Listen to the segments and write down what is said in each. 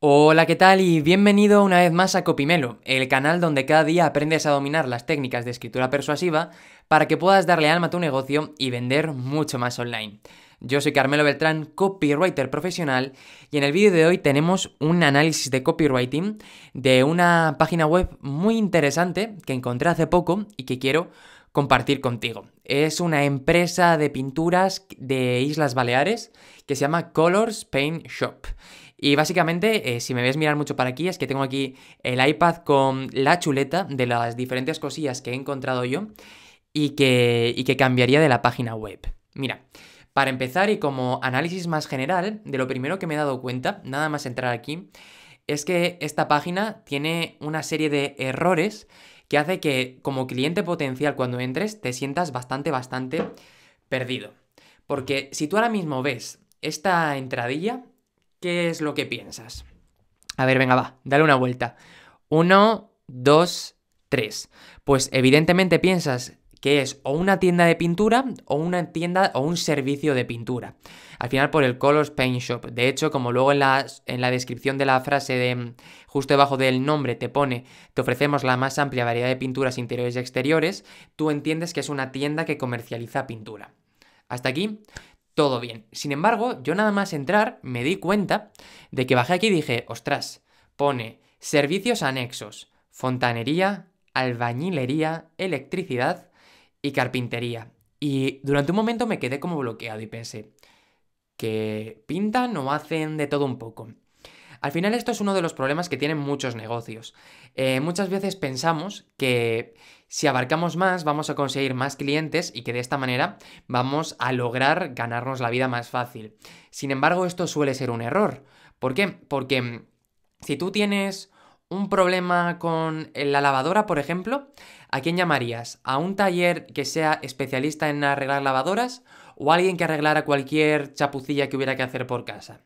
Hola, ¿qué tal? Y bienvenido una vez más a Copimelo, el canal donde cada día aprendes a dominar las técnicas de escritura persuasiva para que puedas darle alma a tu negocio y vender mucho más online. Yo soy Carmelo Beltrán, copywriter profesional, y en el vídeo de hoy tenemos un análisis de copywriting de una página web muy interesante que encontré hace poco y que quiero compartir contigo. Es una empresa de pinturas de Islas Baleares que se llama Colors Paint Shop. Y básicamente, eh, si me ves mirar mucho para aquí, es que tengo aquí el iPad con la chuleta de las diferentes cosillas que he encontrado yo y que, y que cambiaría de la página web. Mira, para empezar y como análisis más general, de lo primero que me he dado cuenta, nada más entrar aquí, es que esta página tiene una serie de errores que hace que como cliente potencial cuando entres te sientas bastante, bastante perdido. Porque si tú ahora mismo ves esta entradilla, ¿qué es lo que piensas? A ver, venga, va, dale una vuelta. Uno, dos, tres. Pues evidentemente piensas que es o una tienda de pintura o una tienda o un servicio de pintura. Al final por el Colors Paint Shop. De hecho, como luego en la, en la descripción de la frase de justo debajo del nombre te pone te ofrecemos la más amplia variedad de pinturas interiores y exteriores, tú entiendes que es una tienda que comercializa pintura. Hasta aquí todo bien. Sin embargo, yo nada más entrar me di cuenta de que bajé aquí y dije, ostras, pone servicios anexos, fontanería, albañilería, electricidad y carpintería. Y durante un momento me quedé como bloqueado y pensé, que pintan o hacen de todo un poco. Al final esto es uno de los problemas que tienen muchos negocios. Eh, muchas veces pensamos que si abarcamos más vamos a conseguir más clientes y que de esta manera vamos a lograr ganarnos la vida más fácil. Sin embargo, esto suele ser un error. ¿Por qué? Porque mm, si tú tienes un problema con la lavadora, por ejemplo, ¿a quién llamarías? ¿A un taller que sea especialista en arreglar lavadoras o a alguien que arreglara cualquier chapucilla que hubiera que hacer por casa?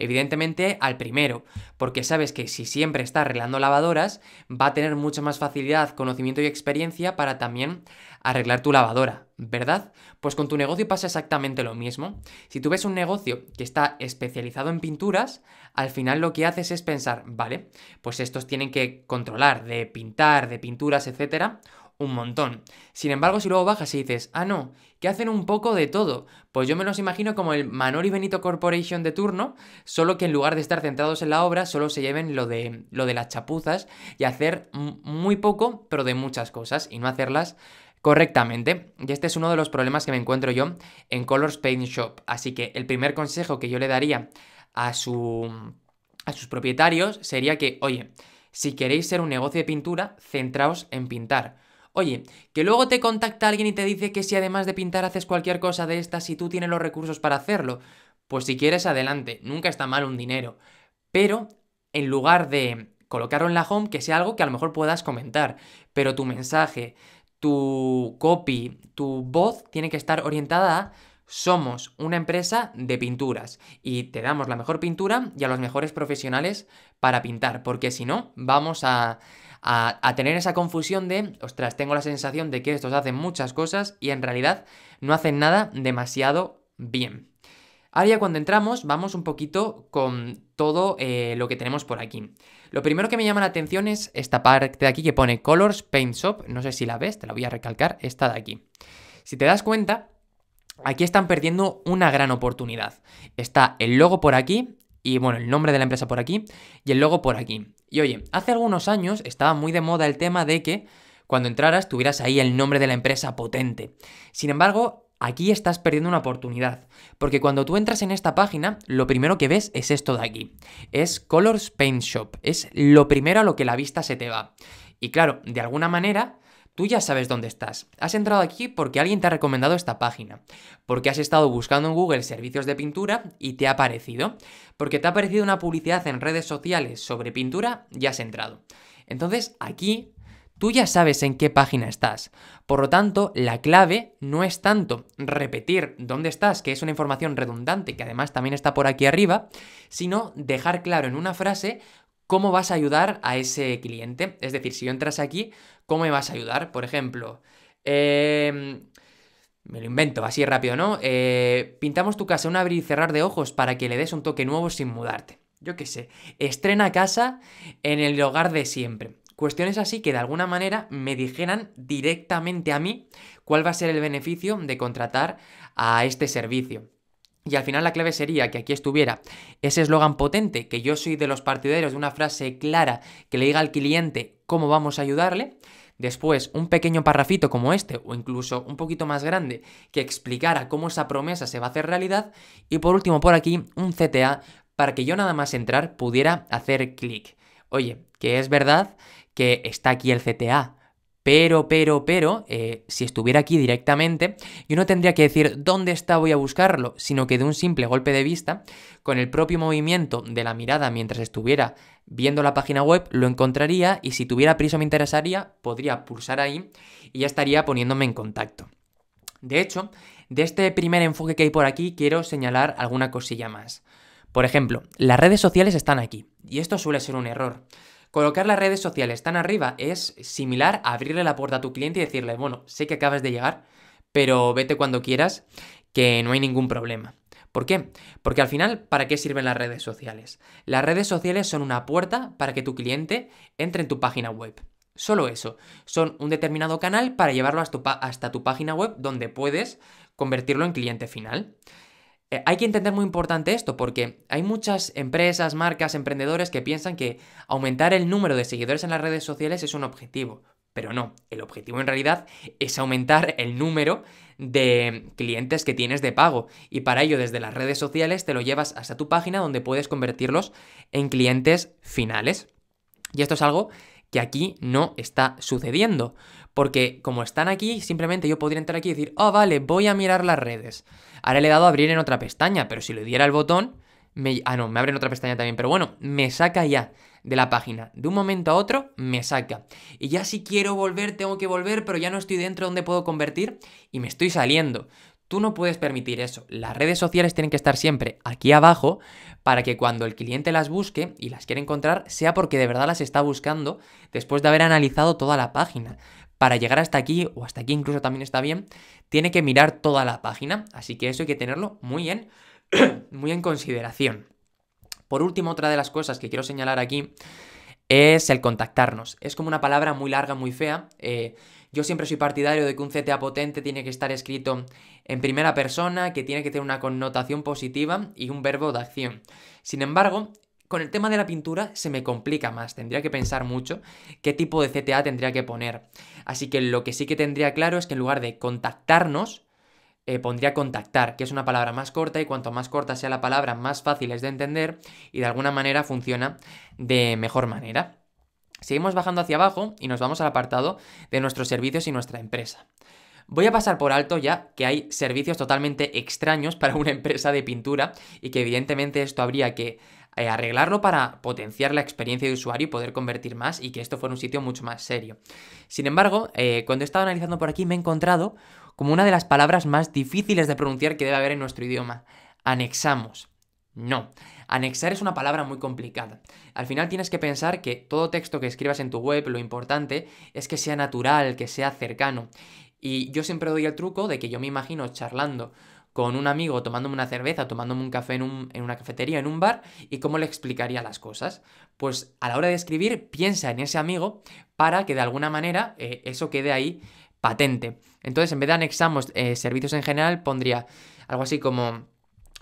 Evidentemente al primero, porque sabes que si siempre está arreglando lavadoras, va a tener mucha más facilidad, conocimiento y experiencia para también arreglar tu lavadora, ¿verdad? Pues con tu negocio pasa exactamente lo mismo. Si tú ves un negocio que está especializado en pinturas, al final lo que haces es pensar, vale, pues estos tienen que controlar de pintar, de pinturas, etcétera, un montón. Sin embargo, si luego bajas y dices, ah, no, que hacen un poco de todo, pues yo me los imagino como el Manori Benito Corporation de turno, solo que en lugar de estar centrados en la obra, solo se lleven lo de, lo de las chapuzas y hacer muy poco, pero de muchas cosas, y no hacerlas correctamente. Y este es uno de los problemas que me encuentro yo en Colors Paint Shop. Así que el primer consejo que yo le daría a, su, a sus propietarios sería que, oye, si queréis ser un negocio de pintura, centraos en pintar Oye, que luego te contacta alguien y te dice que si además de pintar haces cualquier cosa de estas, si tú tienes los recursos para hacerlo, pues si quieres adelante, nunca está mal un dinero. Pero en lugar de colocarlo en la home, que sea algo que a lo mejor puedas comentar, pero tu mensaje, tu copy, tu voz tiene que estar orientada a somos una empresa de pinturas y te damos la mejor pintura y a los mejores profesionales para pintar, porque si no, vamos a, a, tener esa confusión de, ostras, tengo la sensación de que estos hacen muchas cosas y en realidad no hacen nada demasiado bien. Ahora ya cuando entramos vamos un poquito con todo eh, lo que tenemos por aquí. Lo primero que me llama la atención es esta parte de aquí que pone Colors Paint Shop, no sé si la ves, te la voy a recalcar, esta de aquí. Si te das cuenta, aquí están perdiendo una gran oportunidad. Está el logo por aquí y bueno, el nombre de la empresa por aquí y el logo por aquí. Y oye, hace algunos años estaba muy de moda el tema de que cuando entraras tuvieras ahí el nombre de la empresa potente. Sin embargo, aquí estás perdiendo una oportunidad, porque cuando tú entras en esta página, lo primero que ves es esto de aquí. Es Colors Paint Shop, es lo primero a lo que la vista se te va. Y claro, de alguna manera, Tú ya sabes dónde estás. Has entrado aquí porque alguien te ha recomendado esta página, porque has estado buscando en Google servicios de pintura y te ha aparecido, porque te ha aparecido una publicidad en redes sociales sobre pintura y has entrado. Entonces aquí tú ya sabes en qué página estás. Por lo tanto, la clave no es tanto repetir dónde estás, que es una información redundante que además también está por aquí arriba, sino dejar claro en una frase cómo vas a ayudar a ese cliente. Es decir, si yo entras aquí, ¿cómo me vas a ayudar? Por ejemplo, em, me lo invento así rápido, ¿no? Eh, pintamos tu casa un abrir y cerrar de ojos para que le des un toque nuevo sin mudarte. yo qué sé, estrena casa en el hogar de siempre. Cuestiones así que de alguna manera me dijeran directamente a mí cuál va a ser el beneficio de contratar a este servicio. Y al final la clave sería que aquí estuviera ese eslogan potente, que yo soy de los partidarios de una frase clara que le diga al cliente cómo vamos a ayudarle. Después, un pequeño parrafito como este, o incluso un poquito más grande, que explicara cómo esa promesa se va a hacer realidad. Y por último, por aquí, un CTA para que yo nada más entrar pudiera hacer clic. Oye, que es verdad que está aquí el CTA. Pero, pero, pero, eh, si estuviera aquí directamente, yo no tendría que decir dónde está, voy a buscarlo, sino que de un simple golpe de vista, con el propio movimiento de la mirada mientras estuviera viendo la página web, lo encontraría y si tuviera prisa me interesaría, podría pulsar ahí y ya estaría poniéndome en contacto. De hecho, de este primer enfoque que hay por aquí, quiero señalar alguna cosilla más. Por ejemplo, las redes sociales están aquí, y esto suele ser un error. Colocar las redes sociales tan arriba es similar a abrirle la puerta a tu cliente y decirle, bueno, sé que acabas de llegar, pero vete cuando quieras, que no hay ningún problema. ¿Por qué? Porque al final, ¿para qué sirven las redes sociales? Las redes sociales son una puerta para que tu cliente entre en tu página web. Solo eso. Son un determinado canal para llevarlo hasta tu página web donde puedes convertirlo en cliente final. Eh, hay que entender muy importante esto porque hay muchas empresas, marcas, emprendedores que piensan que aumentar el número de seguidores en las redes sociales es un objetivo. Pero no, el objetivo en realidad es aumentar el número de clientes que tienes de pago. Y para ello desde las redes sociales te lo llevas hasta tu página donde puedes convertirlos en clientes finales. Y esto es algo que aquí no está sucediendo. Porque como están aquí, simplemente yo podría entrar aquí y decir, oh, vale, voy a mirar las redes. Ahora le he dado a abrir en otra pestaña, pero si le diera el botón, me... ah, no, me abre en otra pestaña también, pero bueno, me saca ya de la página. De un momento a otro, me saca. Y ya si quiero volver, tengo que volver, pero ya no estoy dentro donde puedo convertir y me estoy saliendo. Tú no puedes permitir eso. Las redes sociales tienen que estar siempre aquí abajo para que cuando el cliente las busque y las quiere encontrar, sea porque de verdad las está buscando después de haber analizado toda la página. Para llegar hasta aquí, o hasta aquí incluso también está bien, tiene que mirar toda la página. Así que eso hay que tenerlo muy en, muy en consideración. Por último, otra de las cosas que quiero señalar aquí es el contactarnos. Es como una palabra muy larga, muy fea. Eh, yo siempre soy partidario de que un CTA potente tiene que estar escrito en primera persona, que tiene que tener una connotación positiva y un verbo de acción. Sin embargo, con el tema de la pintura se me complica más, tendría que pensar mucho qué tipo de CTA tendría que poner. Así que lo que sí que tendría claro es que en lugar de contactarnos, eh, pondría contactar, que es una palabra más corta y cuanto más corta sea la palabra, más fácil es de entender y de alguna manera funciona de mejor manera. Seguimos bajando hacia abajo y nos vamos al apartado de nuestros servicios y nuestra empresa. Voy a pasar por alto ya que hay servicios totalmente extraños para una empresa de pintura y que evidentemente esto habría que eh, arreglarlo para potenciar la experiencia de usuario y poder convertir más y que esto fuera un sitio mucho más serio. Sin embargo, eh, cuando he estado analizando por aquí me he encontrado como una de las palabras más difíciles de pronunciar que debe haber en nuestro idioma. Anexamos. No. Anexar es una palabra muy complicada. Al final tienes que pensar que todo texto que escribas en tu web, lo importante es que sea natural, que sea cercano. Y yo siempre doy el truco de que yo me imagino charlando con un amigo tomándome una cerveza, tomándome un café en, una cafetería, en un bar, y cómo le explicaría las cosas. Pues a la hora de escribir, piensa en ese amigo para que de alguna manera eh, eso quede ahí patente. Entonces, en vez de anexamos eh, servicios en general, pondría algo así como...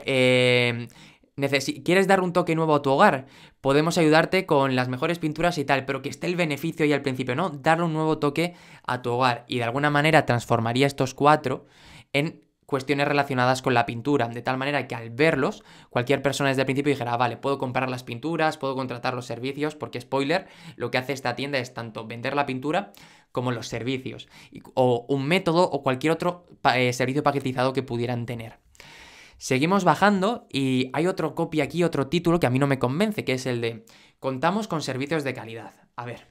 Eh, ¿Quieres dar un toque nuevo a tu hogar? Podemos ayudarte con las mejores pinturas y tal, pero que esté el beneficio ahí al principio, ¿no? Darle un nuevo toque a tu hogar y de alguna manera transformaría estos cuatro en cuestiones relacionadas con la pintura, de tal manera que al verlos, cualquier persona desde el principio dijera, ah, vale, puedo comprar las pinturas, puedo contratar los servicios, porque spoiler, lo que hace esta tienda es tanto vender la pintura como los servicios, o un método o cualquier otro eh, servicio paquetizado que pudieran tener. Seguimos bajando y hay otro copy aquí, otro título que a mí no me convence, que es el de contamos con servicios de calidad. A ver.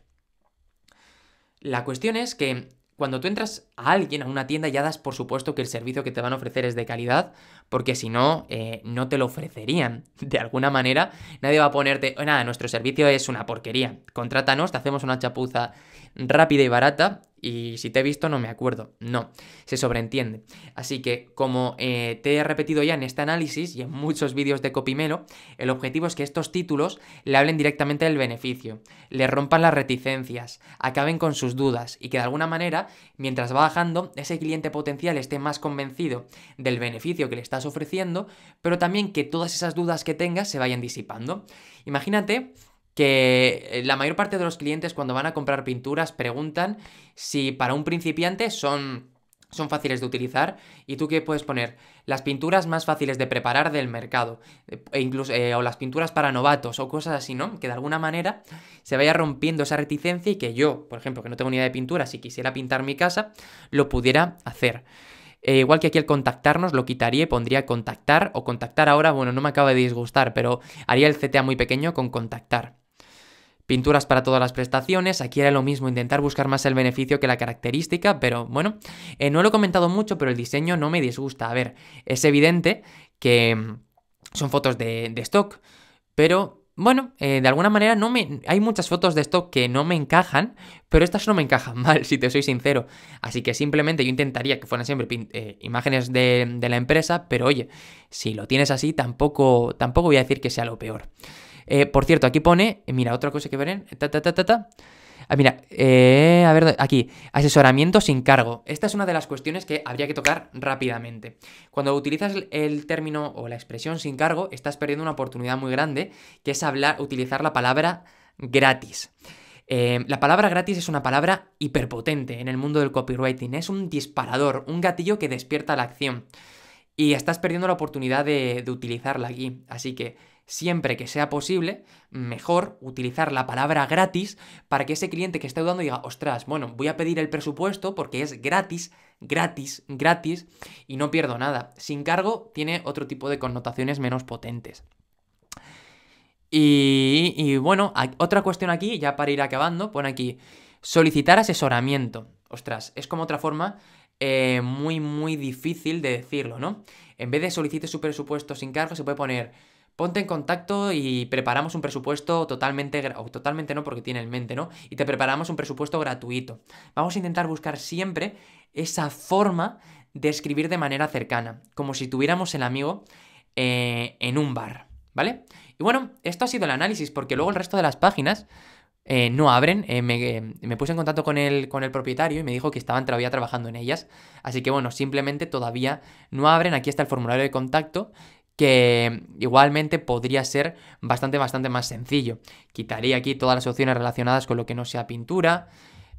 La cuestión es que cuando tú entras a alguien, a una tienda, ya das por supuesto que el servicio que te van a ofrecer es de calidad, porque si no, eh, no te lo ofrecerían. De alguna manera, nadie va a ponerte, nada, nuestro servicio es una porquería. Contrátanos, te hacemos una chapuza rápida y barata y si te he visto no me acuerdo. No, se sobreentiende. Así que, como eh, te he repetido ya en este análisis y en muchos vídeos de Copimelo, el objetivo es que estos títulos le hablen directamente del beneficio, le rompan las reticencias, acaben con sus dudas y que de alguna manera, mientras va bajando, ese cliente potencial esté más convencido del beneficio que le estás ofreciendo, pero también que todas esas dudas que tengas se vayan disipando. Imagínate que eh, la mayor parte de los clientes cuando van a comprar pinturas preguntan si para un principiante son, son fáciles de utilizar y tú qué puedes poner las pinturas más fáciles de preparar del mercado e incluso eh, o las pinturas para novatos o cosas así, ¿no? Que de alguna manera se vaya rompiendo esa reticencia y que yo, por ejemplo, que no tengo ni idea de pintura, si quisiera pintar mi casa, lo pudiera hacer. Eh, igual que aquí el contactarnos lo quitaría y pondría contactar o contactar ahora, bueno, no me acaba de disgustar, pero haría el CTA muy pequeño con contactar pinturas para todas las prestaciones, aquí era lo mismo, intentar buscar más el beneficio que la característica, pero bueno, eh, no lo he comentado mucho, pero el diseño no me disgusta. A ver, es evidente que mm, son fotos de, stock, pero bueno, eh, de alguna manera no me. Hay muchas fotos de stock que no me encajan, pero estas no me encajan mal, si te soy sincero. Así que simplemente yo intentaría que fueran siempre eh, imágenes de, de, la empresa, pero oye, si lo tienes así, tampoco, tampoco voy a decir que sea lo peor. Eh, por cierto, aquí pone, mira, otra cosa que verán, ta, ta, ta, ta, ta. Ah, mira, eh, a ver, aquí, asesoramiento sin cargo. Esta es una de las cuestiones que habría que tocar rápidamente. Cuando utilizas el término o la expresión sin cargo, estás perdiendo una oportunidad muy grande, que es hablar, utilizar la palabra gratis. Eh, la palabra gratis es una palabra hiperpotente en el mundo del copywriting. Es un disparador, un gatillo que despierta la acción. Y estás perdiendo la oportunidad de utilizarla aquí. Así que siempre que sea posible, mejor utilizar la palabra gratis para que ese cliente que está dudando diga, ostras, bueno, voy a pedir el presupuesto porque es gratis, gratis, gratis y no pierdo nada. Sin cargo tiene otro tipo de connotaciones menos potentes. Y, bueno, otra cuestión aquí, ya para ir acabando, pone aquí, solicitar asesoramiento. Ostras, es como otra forma eh, muy, muy difícil de decirlo, ¿no? En vez de solicite su presupuesto sin cargo, se puede poner ponte en contacto y preparamos un presupuesto totalmente, o totalmente no porque tiene el mente, ¿no? Y te preparamos un presupuesto gratuito. Vamos a intentar buscar siempre esa forma de escribir de manera cercana, como si tuviéramos el amigo eh, en un bar, ¿vale? Y bueno, esto ha sido el análisis, porque luego el resto de las páginas eh, no abren. Eh, me, puse en contacto con el, con el propietario y me dijo que estaban todavía trabajando en ellas. Así que bueno, simplemente todavía no abren. Aquí está el formulario de contacto que igualmente podría ser bastante, bastante más sencillo. Quitaría aquí todas las opciones relacionadas con lo que no sea pintura.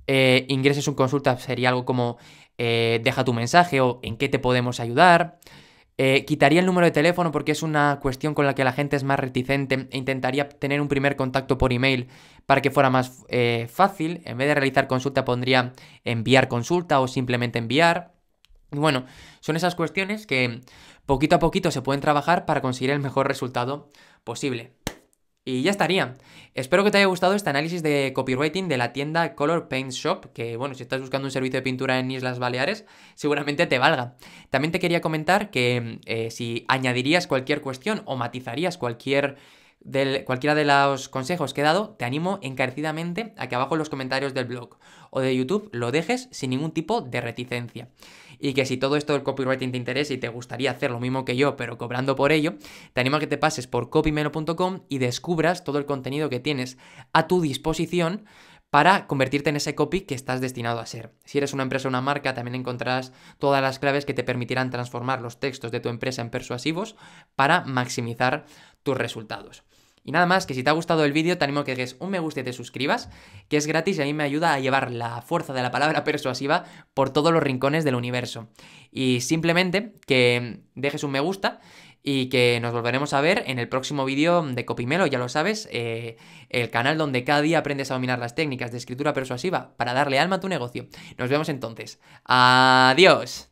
Eh, ingreses un consulta sería algo como eh, deja tu mensaje o en qué te podemos ayudar. Eh, quitaría el número de teléfono porque es una cuestión con la que la gente es más reticente e intentaría tener un primer contacto por email para que fuera más fácil. En vez de realizar consulta pondría enviar consulta o simplemente enviar. Y bueno, son esas cuestiones que poquito a poquito se pueden trabajar para conseguir el mejor resultado posible. Y ya estaría. Espero que te haya gustado este análisis de copywriting de la tienda Color Paint Shop, que bueno, si estás buscando un servicio de pintura en Islas Baleares, seguramente te valga. También te quería comentar que eh, si añadirías cualquier cuestión o matizarías cualquier del, cualquiera de los consejos que he dado, te animo encarecidamente a que abajo en los comentarios del blog o de YouTube lo dejes sin ningún tipo de reticencia. Y que si todo esto del copywriting te interesa y te gustaría hacer lo mismo que yo, pero cobrando por ello, te animo a que te pases por copymeno.com y descubras todo el contenido que tienes a tu disposición para convertirte en ese copy que estás destinado a ser. Si eres una empresa o una marca, también encontrarás todas las claves que te permitirán transformar los textos de tu empresa en persuasivos para maximizar tus resultados. Y nada más, que si te ha gustado el vídeo, te animo a que dejes un me gusta y te suscribas, que es gratis y a mí me ayuda a llevar la fuerza de la palabra persuasiva por todos los rincones del universo. Y simplemente que dejes un me gusta y que nos volveremos a ver en el próximo vídeo de Copimelo, ya lo sabes, eh, el canal donde cada día aprendes a dominar las técnicas de escritura persuasiva para darle alma a tu negocio. Nos vemos entonces. Adiós.